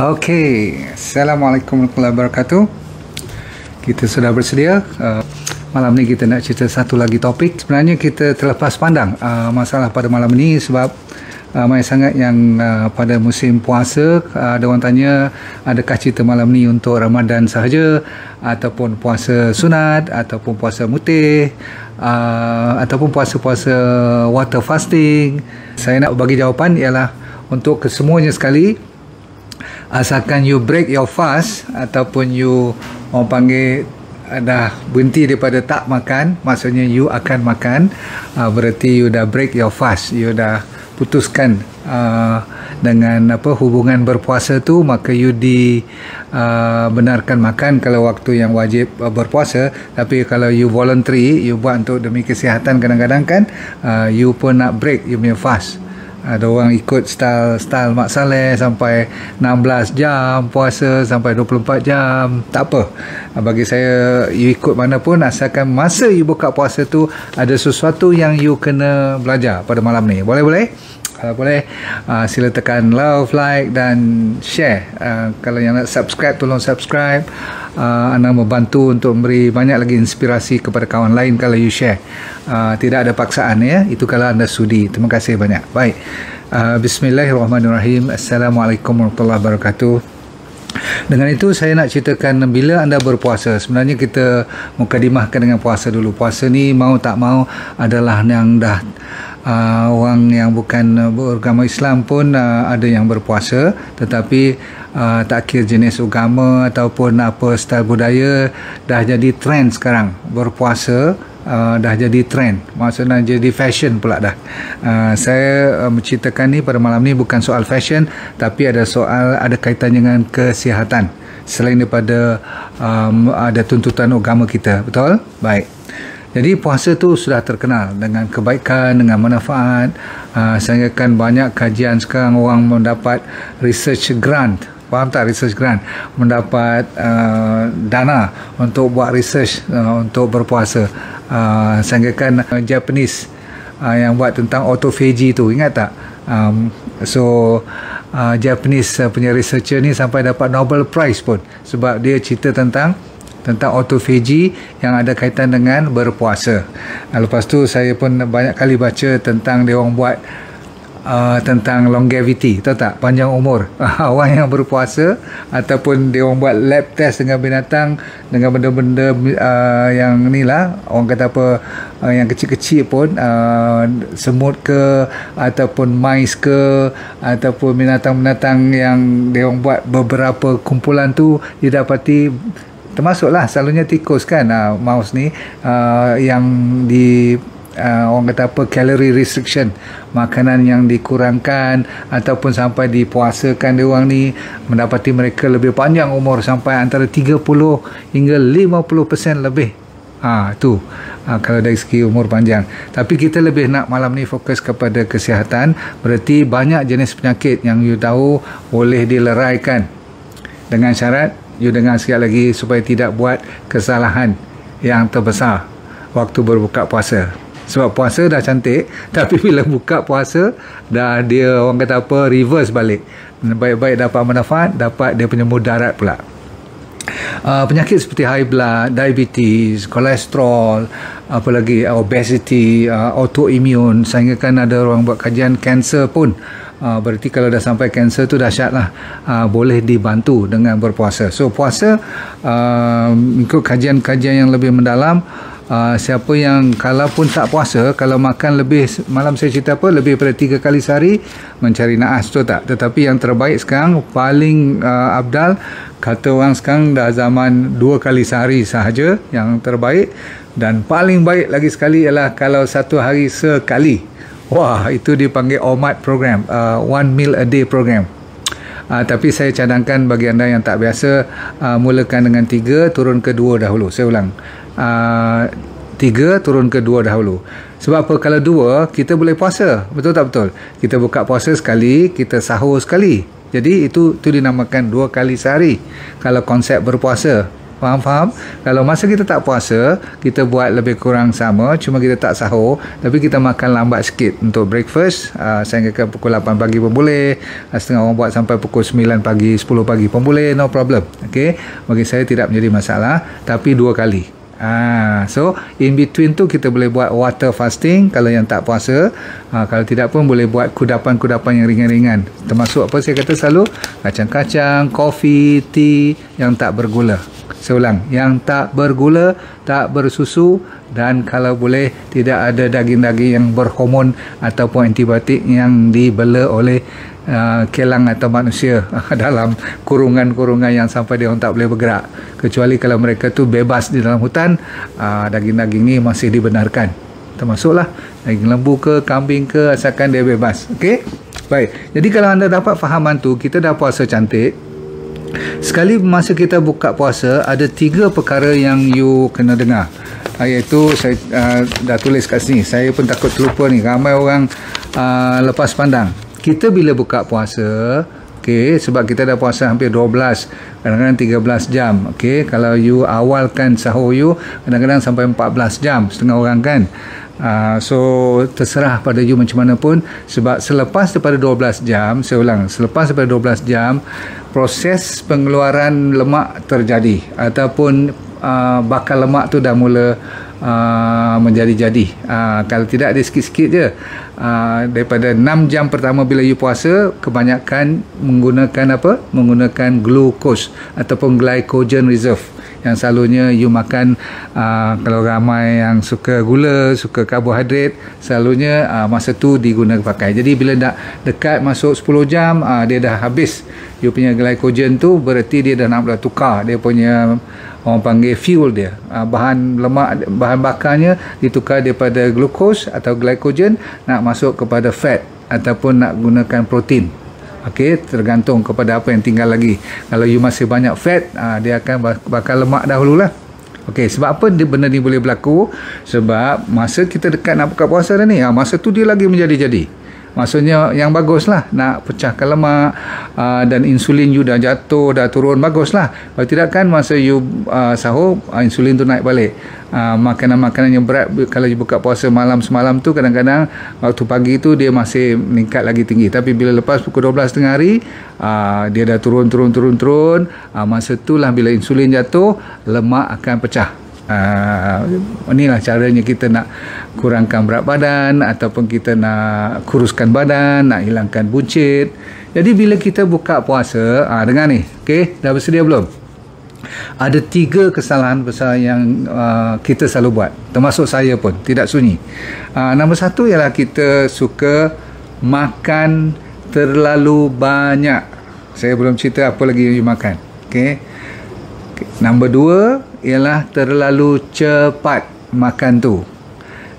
Okey, Assalamualaikum warahmatullahi wabarakatuh. Kita sudah bersedia. Uh, malam ni kita nak cerita satu lagi topik. Sebenarnya kita terlepas pandang uh, masalah pada malam ni sebab uh, banyak sangat yang uh, pada musim puasa uh, ada orang tanya adakah cerita malam ni untuk Ramadan sahaja ataupun puasa sunat ataupun puasa mutih uh, ataupun puasa-puasa water fasting. Saya nak bagi jawapan ialah untuk kesemuanya sekali asalkan you break your fast ataupun you orang panggil dah berhenti daripada tak makan maksudnya you akan makan uh, berarti you dah break your fast. You dah putuskan uh, dengan apa hubungan berpuasa tu maka you di uh, benarkan makan kalau waktu yang wajib uh, berpuasa. Tapi kalau you voluntary you buat untuk demi kesihatan kadang-kadang kan uh, you pun nak break you punya fast ada orang ikut style style Mak Saleh sampai 16 jam puasa sampai 24 jam. Tak apa. Bagi saya you ikut mana pun asalkan masa you buka puasa tu ada sesuatu yang you kena belajar pada malam ni. Boleh boleh kalau boleh uh, sila tekan love like dan share. Uh, kalau yang nak subscribe tolong subscribe. Uh, anda membantu untuk memberi banyak lagi inspirasi kepada kawan lain kalau you share. Uh, tidak ada paksaan ya. Itu kalau anda sudi. Terima kasih banyak. Baik. Uh, bismillahirrahmanirrahim. Assalamualaikum warahmatullahi wabarakatuh. Dengan itu saya nak ceritakan bila anda berpuasa. Sebenarnya kita mukadimahkan dengan puasa dulu. Puasa ni mau tak mau adalah yang dah uh, orang yang bukan beragama Islam pun uh, ada yang berpuasa tetapi uh, tak kira jenis agama ataupun apa style budaya dah jadi trend sekarang. Berpuasa Uh, dah jadi trend. Maksudnya jadi fashion pula dah. Uh, saya uh, menceritakan ni pada malam ni bukan soal fashion tapi ada soal ada kaitan dengan kesihatan. Selain daripada um, ada tuntutan agama kita. Betul? Baik jadi puasa tu sudah terkenal dengan kebaikan, dengan manfaat. Uh, saya kan banyak kajian sekarang orang mendapat research grant. Faham tak research grant? Mendapat uh, dana untuk buat research uh, untuk berpuasa. Uh, saya kan Japanese uh, yang buat tentang autophagy tu. Ingat tak? Um, so uh, Japanese uh, punya researcher ni sampai dapat Nobel Prize pun sebab dia cerita tentang tentang autophagy yang ada kaitan dengan berpuasa. Lepas tu saya pun banyak kali baca tentang dia orang buat uh, tentang longevity, tahu tak? Panjang umur. Orang yang berpuasa ataupun dia orang buat lab test dengan binatang dengan benda-benda uh, yang ni lah, orang kata apa uh, yang kecil-kecil pun uh, semut ke ataupun mais ke ataupun binatang-binatang yang dia orang buat beberapa kumpulan tu didapati termasuklah selalunya tikus kan uh, mouse ni uh, yang di uh, orang kata apa calorie restriction. Makanan yang dikurangkan ataupun sampai dipuasakan dia orang ni mendapati mereka lebih panjang umur sampai antara 30 hingga 50% lebih. Ha tu ha, kalau dari segi umur panjang. Tapi kita lebih nak malam ni fokus kepada kesihatan. Berarti banyak jenis penyakit yang you tahu boleh dileraikan. Dengan syarat you dengar sekali lagi supaya tidak buat kesalahan yang terbesar waktu berbuka puasa. Sebab puasa dah cantik tapi bila buka puasa dah dia orang kata apa reverse balik. Baik-baik dapat manfaat dapat dia punya mudarat pula. Uh, penyakit seperti high blood, diabetes, kolesterol, apa lagi obesity, uh, autoimmune, sehingga kan ada orang buat kajian kanser pun Uh, berarti kalau dah sampai kanser tu dahsyat lah uh, boleh dibantu dengan berpuasa. So puasa uh, ikut kajian-kajian yang lebih mendalam uh, siapa yang kalau pun tak puasa kalau makan lebih malam saya cerita apa lebih daripada tiga kali sehari mencari naas tu tak? Tetapi yang terbaik sekarang paling uh, abdal kata orang sekarang dah zaman dua kali sehari sahaja yang terbaik. Dan paling baik lagi sekali ialah kalau satu hari sekali Wah, itu dipanggil OMAD program, uh, One Meal a Day program. Uh, tapi saya cadangkan bagi anda yang tak biasa, uh, mulakan dengan tiga, turun ke dua dahulu. Saya ulang. Uh, tiga, turun ke dua dahulu. Sebab apa? Kalau dua, kita boleh puasa. Betul tak betul? Kita buka puasa sekali, kita sahur sekali. Jadi itu itu dinamakan dua kali sehari. Kalau konsep berpuasa. Faham-faham? Kalau masa kita tak puasa, kita buat lebih kurang sama, cuma kita tak sahur, tapi kita makan lambat sikit untuk breakfast, uh, sehingga ke pukul 8 pagi pun boleh, uh, setengah orang buat sampai pukul 9 pagi, 10 pagi pun boleh, no problem. Okay? Bagi saya tidak menjadi masalah, tapi dua kali. Ah, so in between tu kita boleh buat water fasting kalau yang tak puasa. Ah, kalau tidak pun boleh buat kudapan-kudapan yang ringan-ringan. Termasuk apa saya kata selalu kacang-kacang, kopi, tea yang tak bergula. Saya ulang, yang tak bergula, tak bersusu dan kalau boleh tidak ada daging-daging yang berhormon ataupun antibiotik yang dibela oleh uh, kelang atau manusia dalam kurungan-kurungan yang sampai dia orang tak boleh bergerak. Kecuali kalau mereka tu bebas di dalam hutan uh, daging-daging ni masih dibenarkan. Termasuklah daging lembu ke kambing ke asalkan dia bebas. Okey? Baik. Jadi kalau anda dapat fahaman tu kita dah puasa cantik. Sekali masa kita buka puasa ada tiga perkara yang you kena dengar. Uh, iaitu saya uh, dah tulis kat sini. Saya pun takut terlupa ni. Ramai orang uh, lepas pandang kita bila buka puasa okey sebab kita dah puasa hampir 12 kadang-kadang 13 jam okey kalau you awalkan sahur you kadang-kadang sampai 14 jam setengah orang kan Uh, so terserah pada you macam mana pun sebab selepas daripada 12 jam saya ulang selepas daripada 12 jam proses pengeluaran lemak terjadi ataupun uh, bakal lemak tu dah mula uh, menjadi-jadi. Uh, kalau tidak ada sikit-sikit je. Uh, daripada 6 jam pertama bila you puasa, kebanyakan menggunakan apa? Menggunakan glucose ataupun glycogen reserve. Yang selalunya you makan uh, kalau ramai yang suka gula, suka karbohidrat, selalunya uh, masa tu digunakan pakai. Jadi bila dah dekat masuk 10 jam, uh, dia dah habis. You punya glycogen tu berarti dia dah nak tukar. Dia punya orang panggil fuel dia. Uh, bahan lemak bahan bakarnya ditukar daripada glukos atau glycogen nak masuk kepada fat ataupun nak gunakan protein Okey, tergantung kepada apa yang tinggal lagi. Kalau you masih banyak fat, uh, dia akan bakar lemak dahululah. Okey, sebab apa dia benda ni boleh berlaku? Sebab masa kita dekat nak buka puasa dah ni, uh, masa tu dia lagi menjadi-jadi maksudnya yang bagus lah nak pecahkan lemak uh, dan insulin you dah jatuh dah turun bagus lah kalau tidak kan masa you uh, sahur uh, insulin tu naik balik. Uh, makanan-makanan yang berat kalau you buka puasa malam semalam tu kadang-kadang waktu pagi tu dia masih meningkat lagi tinggi. Tapi bila lepas pukul 12 tengah hari uh, dia dah turun turun turun turun uh, masa tu lah bila insulin jatuh lemak akan pecah Uh, inilah caranya kita nak kurangkan berat badan ataupun kita nak kuruskan badan, nak hilangkan buncit. Jadi bila kita buka puasa, uh, dengar ni, okey, dah bersedia belum? Ada tiga kesalahan besar yang uh, kita selalu buat, termasuk saya pun, tidak sunyi. Uh, nombor satu ialah kita suka makan terlalu banyak. Saya belum cerita apa lagi yang you makan. Okey. Nombor dua, ialah terlalu cepat makan tu.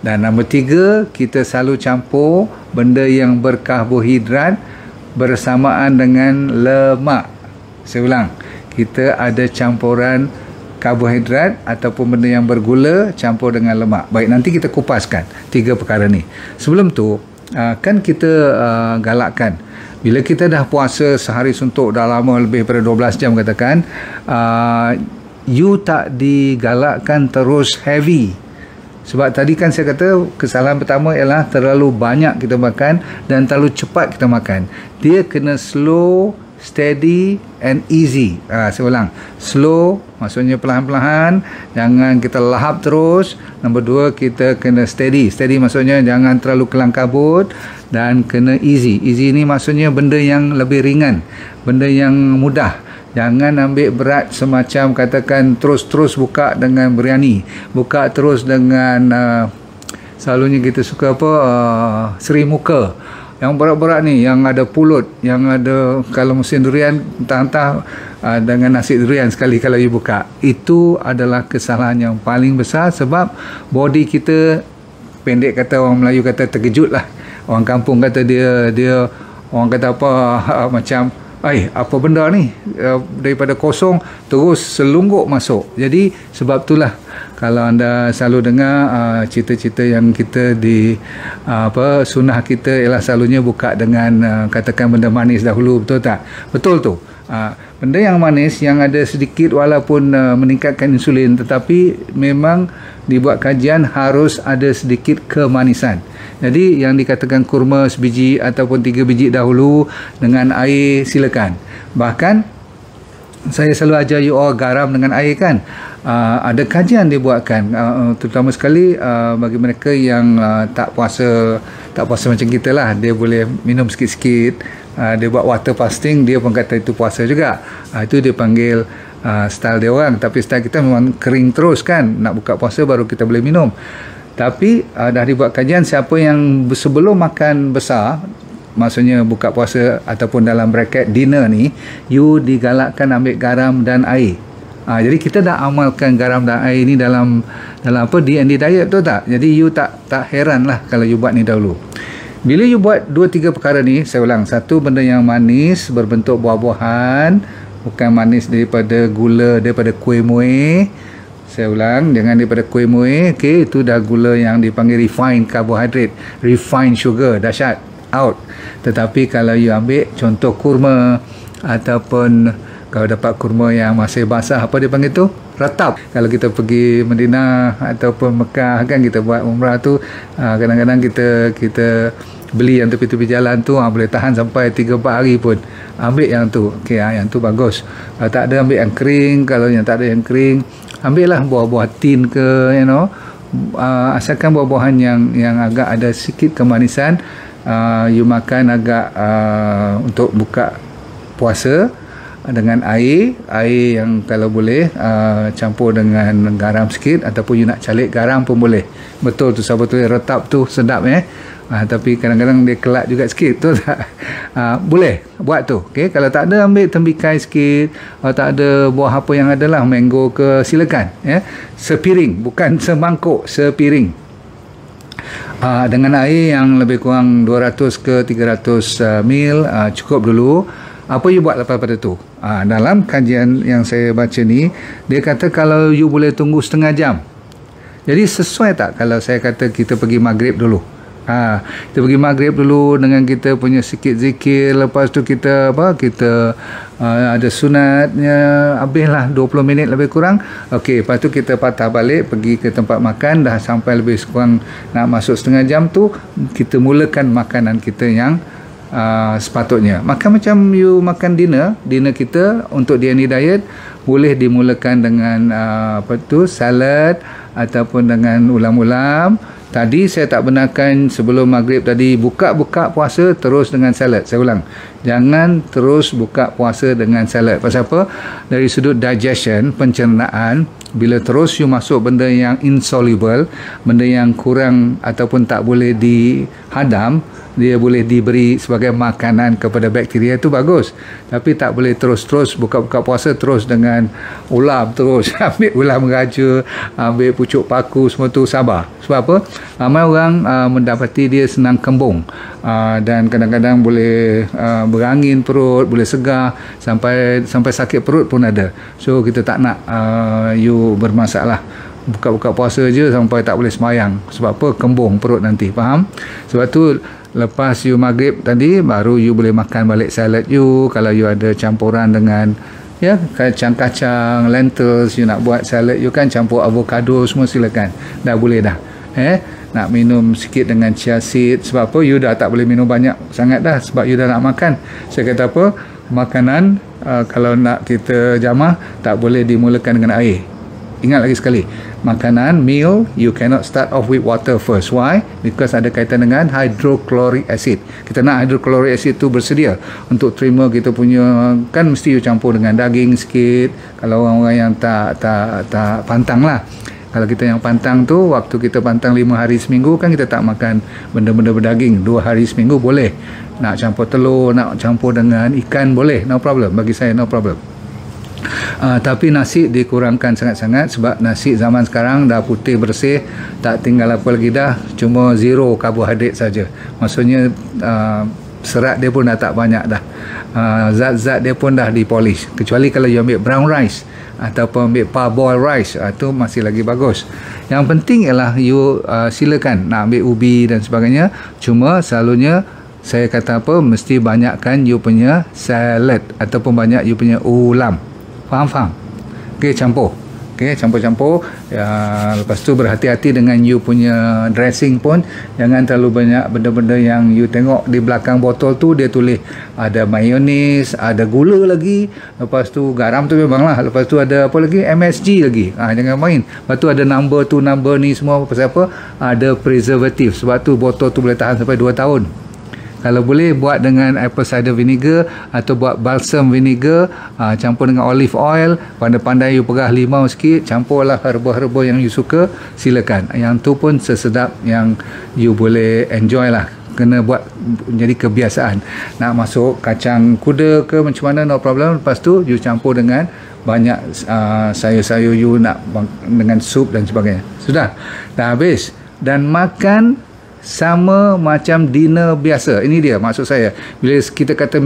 Dan nombor tiga, kita selalu campur benda yang berkarbohidrat bersamaan dengan lemak. Saya ulang, kita ada campuran karbohidrat ataupun benda yang bergula campur dengan lemak. Baik, nanti kita kupaskan tiga perkara ni. Sebelum tu, ah, kan kita ah, galakkan bila kita dah puasa sehari suntuk dah lama lebih daripada 12 jam katakan uh, you tak digalakkan terus heavy. Sebab tadi kan saya kata kesalahan pertama ialah terlalu banyak kita makan dan terlalu cepat kita makan. Dia kena slow steady and easy. Ha, saya ulang. Slow maksudnya perlahan-perlahan. Jangan kita lahap terus. Nombor dua kita kena steady. Steady maksudnya jangan terlalu kelang kabut dan kena easy. Easy ni maksudnya benda yang lebih ringan benda yang mudah. Jangan ambil berat semacam katakan terus-terus buka dengan biryani. Buka terus dengan uh, selalunya kita suka apa uh, seri muka. Yang berat-berat ni yang ada pulut, yang ada kalau musim durian entah-entah uh, dengan nasi durian sekali kalau you buka. Itu adalah kesalahan yang paling besar sebab body kita pendek kata orang Melayu kata terkejut lah. Orang kampung kata dia dia orang kata apa uh, macam Ai, apa benda ni? Uh, daripada kosong terus selungguk masuk. Jadi sebab itulah kalau anda selalu dengar uh, cerita-cerita yang kita di uh, apa sunnah kita ialah selalunya buka dengan uh, katakan benda manis dahulu betul tak? Betul tu. Uh, benda yang manis yang ada sedikit walaupun uh, meningkatkan insulin tetapi memang dibuat kajian harus ada sedikit kemanisan jadi yang dikatakan kurma sebiji ataupun tiga biji dahulu dengan air silakan bahkan saya selalu ajar you all garam dengan air kan? Uh, ada kajian dibuatkan uh, terutama sekali uh, bagi mereka yang uh, tak puasa tak puasa macam kita lah. Dia boleh minum sikit-sikit uh, dia buat water fasting dia pun kata itu puasa juga. Uh, itu dia panggil uh, style dia orang. Tapi style kita memang kering terus kan? Nak buka puasa baru kita boleh minum. Tapi uh, dah dibuat kajian siapa yang sebelum makan besar maksudnya buka puasa ataupun dalam bracket dinner ni you digalakkan ambil garam dan air. Ha, jadi kita dah amalkan garam dan air ni dalam dalam apa D&D diet tu tak? Jadi you tak tak heran lah kalau you buat ni dahulu. Bila you buat dua tiga perkara ni saya ulang. Satu benda yang manis berbentuk buah-buahan. Bukan manis daripada gula daripada kuih muih. Saya ulang jangan daripada kuih muih. Okey itu dah gula yang dipanggil refined carbohydrate. Refined sugar dahsyat out. Tetapi kalau you ambil contoh kurma ataupun kalau dapat kurma yang masih basah apa dia panggil tu? Ratap. Kalau kita pergi Medina ataupun Mekah kan kita buat umrah tu ah, kadang-kadang kita kita beli yang tepi-tepi jalan tu ha, boleh tahan sampai 3-4 hari pun. Ambil yang tu. Okay, ha, yang tu bagus. Kalau tak ada ambil yang kering. Kalau yang tak ada yang kering ambil lah buah-buah tin ke you know. Uh, asalkan buah-buahan yang yang agak ada sikit kemanisan uh, you makan agak uh, untuk buka puasa dengan air air yang kalau boleh uh, campur dengan garam sikit ataupun you nak calik garam pun boleh. Betul tu sebab tu retap tu sedap eh? Uh, tapi kadang-kadang dia kelak juga sikit tu tak? Uh, boleh buat tu okay? kalau tak ada ambil tembikai sikit kalau tak ada buah apa yang ada lah mango ke silakan ya sepiring bukan semangkuk sepiring uh, dengan air yang lebih kurang 200 ke 300 uh, mil uh, cukup dulu. Apa you buat lepas pada tu? Uh, dalam kajian yang saya baca ni dia kata kalau you boleh tunggu setengah jam. Jadi sesuai tak kalau saya kata kita pergi maghrib dulu Ha, kita pergi maghrib dulu dengan kita punya sikit zikir. Lepas tu kita apa kita uh, ada sunatnya. Habislah 20 minit lebih kurang. Okey lepas tu kita patah balik pergi ke tempat makan. Dah sampai lebih kurang nak masuk setengah jam tu kita mulakan makanan kita yang uh, sepatutnya. Makan macam you makan dinner. Dinner kita untuk DNA diet boleh dimulakan dengan uh, apa tu salad ataupun dengan ulam-ulam Tadi saya tak benarkan sebelum maghrib tadi buka-buka puasa terus dengan salad. Saya ulang. Jangan terus buka puasa dengan salad. Pasal apa? Dari sudut digestion, pencernaan, bila terus you masuk benda yang insoluble, benda yang kurang ataupun tak boleh dihadam, dia boleh diberi sebagai makanan kepada bakteria itu bagus. Tapi tak boleh terus-terus buka-buka puasa terus dengan ulam terus ambil ulam raja ambil pucuk paku semua tu sabar. Sebab apa? Ramai orang uh, mendapati dia senang kembung. Uh, dan kadang-kadang boleh uh, berangin perut boleh segar sampai sampai sakit perut pun ada. So kita tak nak uh, you bermasalah. Buka-buka puasa je sampai tak boleh semayang. Sebab apa? Kembung perut nanti. Faham? Sebab tu lepas you maghrib tadi baru you boleh makan balik salad you. Kalau you ada campuran dengan ya kacang-kacang lentils you nak buat salad you kan campur avocado semua silakan. Dah boleh dah. Eh? Nak minum sikit dengan chia seed. Sebab apa? You dah tak boleh minum banyak sangat dah sebab you dah nak makan. Saya kata apa? Makanan uh, kalau nak kita jamah tak boleh dimulakan dengan air ingat lagi sekali makanan meal you cannot start off with water first. Why? Because ada kaitan dengan hydrochloric acid. Kita nak hydrochloric acid tu bersedia untuk terima kita punya kan mesti you campur dengan daging sikit. Kalau orang-orang yang tak tak tak pantang lah. Kalau kita yang pantang tu waktu kita pantang lima hari seminggu kan kita tak makan benda-benda berdaging. Dua hari seminggu boleh. Nak campur telur nak campur dengan ikan boleh. No problem. Bagi saya no problem Uh, tapi nasi dikurangkan sangat-sangat sebab nasi zaman sekarang dah putih bersih tak tinggal apa lagi dah cuma zero karbohidrat saja. Maksudnya uh, serat dia pun dah tak banyak dah. Uh, zat-zat dia pun dah dipolish. Kecuali kalau you ambil brown rice ataupun ambil parboiled rice uh, tu masih lagi bagus. Yang penting ialah you uh, silakan nak ambil ubi dan sebagainya. Cuma selalunya saya kata apa mesti banyakkan you punya salad ataupun banyak you punya ulam faham faham okey campur. Okey campur-campur. Ya, lepas tu berhati-hati dengan you punya dressing pun. Jangan terlalu banyak benda-benda yang you tengok di belakang botol tu dia tulis ada mayonis ada gula lagi. Lepas tu garam tu memanglah lepas tu ada apa lagi? MSG lagi. Ha, jangan main. Lepas tu ada number tu number ni semua pasal apa? Ada preservative. Sebab tu botol tu boleh tahan sampai 2 tahun kalau boleh buat dengan apple cider vinegar atau buat balsam vinegar uh, campur dengan olive oil pandai-pandai you perah limau sikit campurlah herba-herba yang you suka silakan. Yang tu pun sesedap yang you boleh enjoy lah. Kena buat jadi kebiasaan. Nak masuk kacang kuda ke macam mana no problem. Lepas tu you campur dengan banyak uh, sayur-sayur you nak dengan sup dan sebagainya. Sudah. Dah habis. Dan makan sama macam dinner biasa. Ini dia maksud saya. Bila kita kata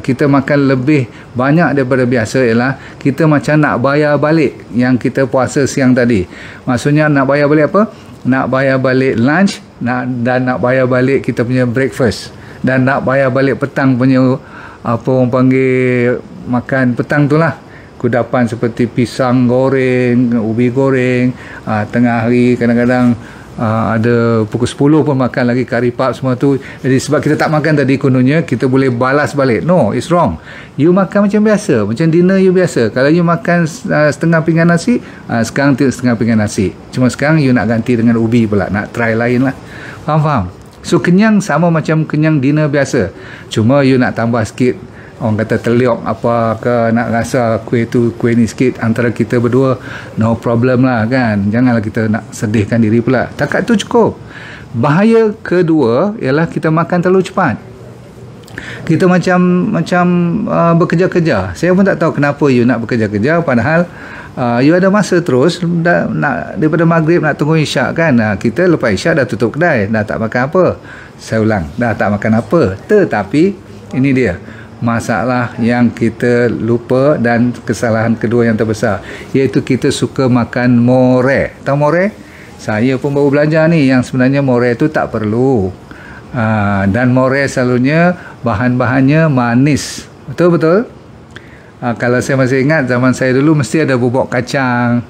kita makan lebih banyak daripada biasa ialah kita macam nak bayar balik yang kita puasa siang tadi. Maksudnya nak bayar balik apa? Nak bayar balik lunch nak, dan nak bayar balik kita punya breakfast. Dan nak bayar balik petang punya apa orang panggil makan petang tu lah kudapan seperti pisang goreng, ubi goreng, aa, ah, tengah hari kadang-kadang Uh, ada pukul 10 pun makan lagi kari pap semua tu. Jadi sebab kita tak makan tadi kononnya kita boleh balas balik. No it's wrong. You makan macam biasa macam dinner you biasa. Kalau you makan uh, setengah pinggan nasi uh, sekarang setengah pinggan nasi. Cuma sekarang you nak ganti dengan ubi pula nak try lain lah. Faham faham? So kenyang sama macam kenyang dinner biasa. Cuma you nak tambah sikit orang kata terliok apa ke nak rasa kuih tu kuih ni sikit antara kita berdua no problem lah kan. Janganlah kita nak sedihkan diri pula. Takat tu cukup. Bahaya kedua ialah kita makan terlalu cepat. Kita macam macam uh, bekerja-kerja. Saya pun tak tahu kenapa you nak bekerja-kerja padahal uh, you ada masa terus dah, nak daripada maghrib nak tunggu isyak kan. Uh, kita lepas isyak dah tutup kedai dah tak makan apa. Saya ulang dah tak makan apa. Tetapi ini dia masalah yang kita lupa dan kesalahan kedua yang terbesar iaitu kita suka makan more. Tahu more? Saya pun baru belajar ni yang sebenarnya more itu tak perlu. Ah, dan more selalunya bahan-bahannya manis. Betul betul? Ah, kalau saya masih ingat zaman saya dulu mesti ada bubuk kacang.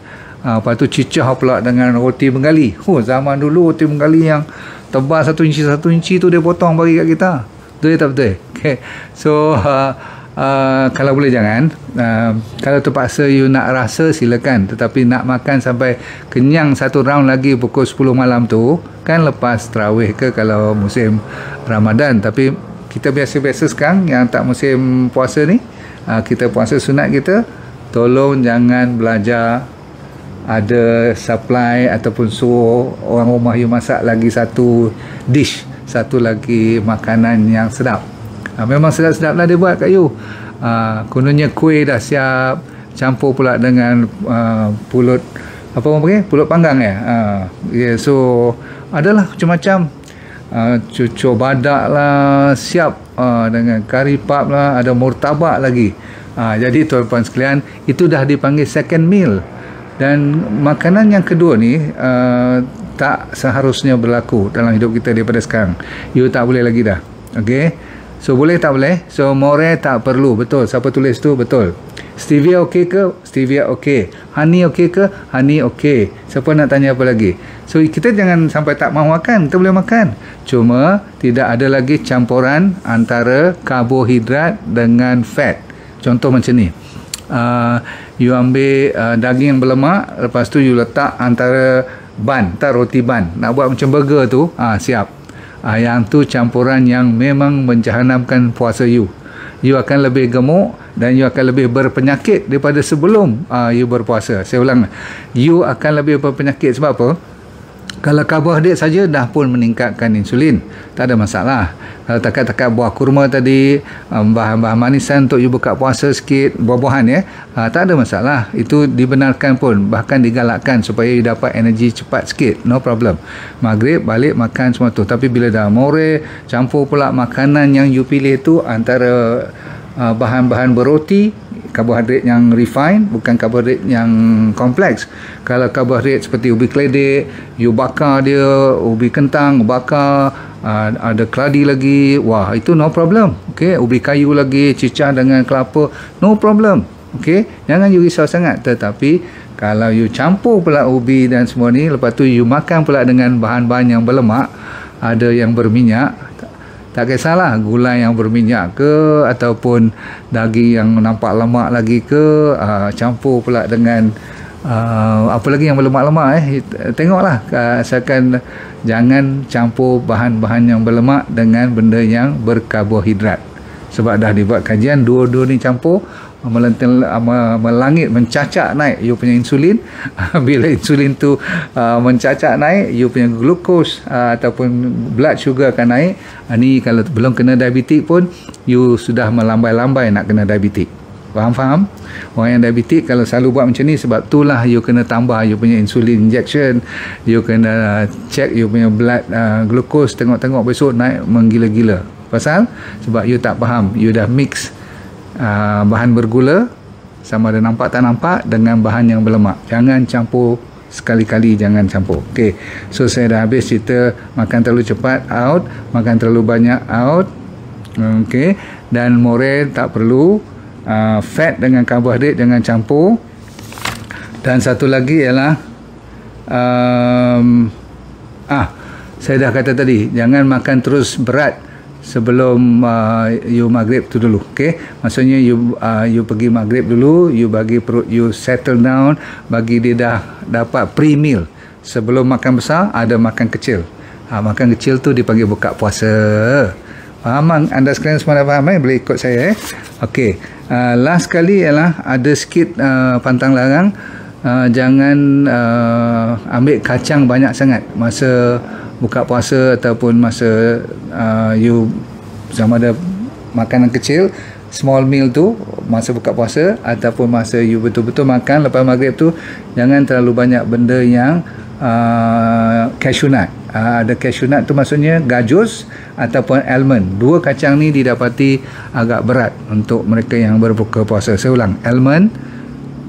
Aa, lepas tu cicah pula dengan roti bengali. Oh, zaman dulu roti bengali yang tebal satu inci satu inci tu dia potong bagi kat kita betul tak betul? Okay. so uh, uh, kalau boleh jangan uh, kalau terpaksa you nak rasa silakan. Tetapi nak makan sampai kenyang satu round lagi pukul 10 malam tu kan lepas terawih ke kalau musim Ramadan. Tapi kita biasa-biasa sekarang yang tak musim puasa ni uh, kita puasa sunat kita tolong jangan belajar ada supply ataupun suruh orang rumah you masak lagi satu dish satu lagi makanan yang sedap. Ha, memang sedap-sedap lah dia buat kat you ha, kononnya kuih dah siap campur pula dengan uh, pulut apa orang panggil? Pulut panggang ya? Ha, yeah, so adalah macam-macam. Uh, cucur badak lah siap uh, dengan kari pap lah ada murtabak lagi. Uh, jadi tuan-tuan sekalian itu dah dipanggil second meal. Dan makanan yang kedua ni uh, tak seharusnya berlaku dalam hidup kita daripada sekarang. You tak boleh lagi dah. Okay. So boleh tak boleh? So more tak perlu. Betul. Siapa tulis tu? Betul. Stevia okey ke? Stevia okey. Honey okey ke? Honey okey. Siapa nak tanya apa lagi? So kita jangan sampai tak mahu makan. Kita boleh makan. Cuma tidak ada lagi campuran antara karbohidrat dengan fat. Contoh macam ni. Uh, you ambil uh, daging yang berlemak. Lepas tu you letak antara ban tak roti ban. Nak buat macam burger tu ha, siap. Ha, yang tu campuran yang memang menjahanamkan puasa you. You akan lebih gemuk dan you akan lebih berpenyakit daripada sebelum uh, you berpuasa. Saya ulang. You akan lebih berpenyakit sebab apa kalau karbohidrat saja dah pun meningkatkan insulin. Tak ada masalah. Kalau takat-takat buah kurma tadi um, bahan-bahan manisan untuk you buka puasa sikit buah-buahan ya uh, tak ada masalah. Itu dibenarkan pun bahkan digalakkan supaya you dapat energi cepat sikit. No problem. Maghrib balik makan semua tu. Tapi bila dah more campur pula makanan yang you pilih tu antara uh, bahan-bahan beroti karbohidrat yang refine bukan karbohidrat yang kompleks. Kalau karbohidrat seperti ubi keledek you bakar dia ubi kentang bakar uh, ada keladi lagi wah itu no problem. Okey ubi kayu lagi cicah dengan kelapa no problem. Okey jangan you risau sangat. Tetapi kalau you campur pula ubi dan semua ni lepas tu you makan pula dengan bahan-bahan yang berlemak ada yang berminyak tak kisahlah gula yang berminyak ke ataupun daging yang nampak lemak lagi ke uh, campur pula dengan uh, apa lagi yang berlemak-lemak eh. Tengoklah uh, asalkan jangan campur bahan-bahan yang berlemak dengan benda yang berkarbohidrat. Sebab dah dibuat kajian dua-dua ni campur melentil melangit mencacak naik you punya insulin bila insulin tu uh, mencacak naik you punya glukos uh, ataupun blood sugar akan naik uh, ni kalau belum kena diabetik pun you sudah melambai-lambai nak kena diabetik Faham-faham? Orang yang diabetik kalau selalu buat macam ni sebab itulah you kena tambah you punya insulin injection, you kena check you punya blood uh, glucose tengok-tengok besok naik menggila-gila. Pasal? Sebab you tak faham, you dah mix uh, bahan bergula sama ada nampak tak nampak dengan bahan yang berlemak. Jangan campur sekali-kali jangan campur. Okey. So saya dah habis cerita makan terlalu cepat out, makan terlalu banyak out. Okey. Dan more tak perlu uh, fat dengan karbohidrat jangan campur dan satu lagi ialah um, ah saya dah kata tadi jangan makan terus berat sebelum uh, you maghrib tu dulu okey maksudnya you uh, you pergi maghrib dulu you bagi perut you settle down bagi dia dah dapat pre meal sebelum makan besar ada makan kecil. Ha, makan kecil tu dipanggil buka puasa. Faham anda sekalian semua dah faham eh? Boleh ikut saya eh? Okey uh, last kali ialah ada sikit uh, pantang larang. Uh, jangan uh, ambil kacang banyak sangat. Masa buka puasa ataupun masa uh, you sama ada makanan kecil small meal tu masa buka puasa ataupun masa you betul-betul makan lepas maghrib tu jangan terlalu banyak benda yang uh, cashew nut uh, ada cashew nut tu maksudnya gajus ataupun almond. Dua kacang ni didapati agak berat untuk mereka yang berbuka puasa. Saya ulang almond.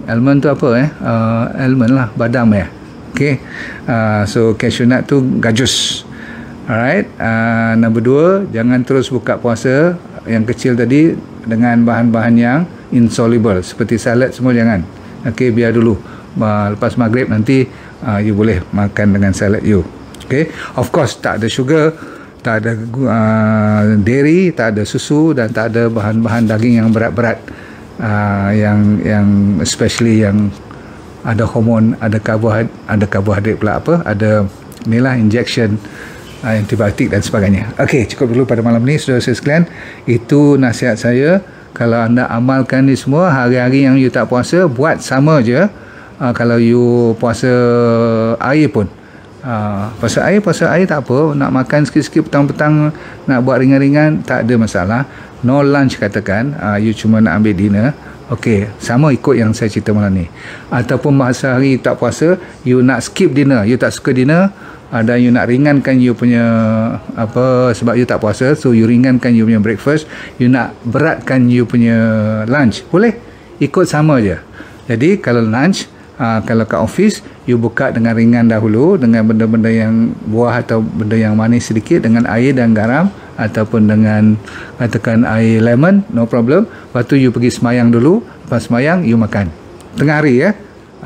Almond tu apa eh? Uh, almond lah badam ya okay. Uh, so cashew nut tu gajus. Alright. Uh, nombor dua jangan terus buka puasa yang kecil tadi dengan bahan-bahan yang insoluble seperti salad semua jangan. Okay biar dulu. Uh, lepas maghrib nanti uh, you boleh makan dengan salad you. Okay. Of course tak ada sugar tak ada uh, dairy, tak ada susu dan tak ada bahan-bahan daging yang berat-berat uh, yang yang especially yang ada hormon, ada karbohidrat, ada karbohidrat pula apa, ada inilah injection uh, antibiotik dan sebagainya. Okey, cukup dulu pada malam ni saudara saya sekalian. Itu nasihat saya. Kalau anda amalkan ni semua hari-hari yang you tak puasa, buat sama je. Uh, kalau you puasa air pun Ha, pasal air, pasal air tak apa. Nak makan sikit-sikit petang-petang, nak buat ringan-ringan, tak ada masalah. No lunch katakan, uh, you cuma nak ambil dinner. Okey, sama ikut yang saya cerita malam ni. Ataupun masa hari tak puasa, you nak skip dinner, you tak suka dinner, uh, you nak ringankan you punya apa sebab you tak puasa, so you ringankan you punya breakfast, you nak beratkan you punya lunch. Boleh? Ikut sama je. Jadi kalau lunch, uh, kalau kat office you buka dengan ringan dahulu dengan benda-benda yang buah atau benda yang manis sedikit dengan air dan garam ataupun dengan katakan air lemon no problem. Lepas tu you pergi semayang dulu. Lepas semayang you makan. Tengah hari ya?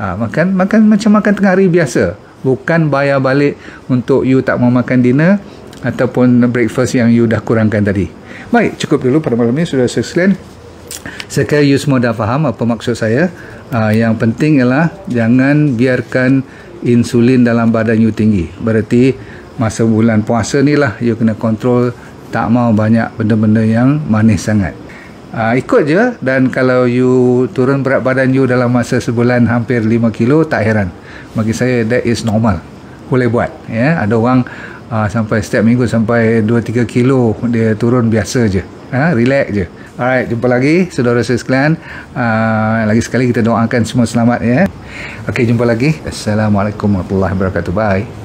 Uh, makan makan macam makan tengah hari biasa. Bukan bayar balik untuk you tak mau makan dinner ataupun breakfast yang you dah kurangkan tadi. Baik cukup dulu pada malam ini sudah sekalian. Saya kira you semua dah faham apa maksud saya uh, yang penting ialah jangan biarkan insulin dalam badan you tinggi. Berarti masa bulan puasa ni lah you kena kontrol tak mau banyak benda-benda yang manis sangat uh, ikut je dan kalau you turun berat badan you dalam masa sebulan hampir 5 kilo tak heran bagi saya that is normal boleh buat ya ada orang uh, sampai setiap minggu sampai 2-3 kilo dia turun biasa je ha, relax je Alright, jumpa lagi saudara saya sekalian. Uh, lagi sekali kita doakan semua selamat ya. Okey, jumpa lagi. Assalamualaikum warahmatullahi wabarakatuh. Bye.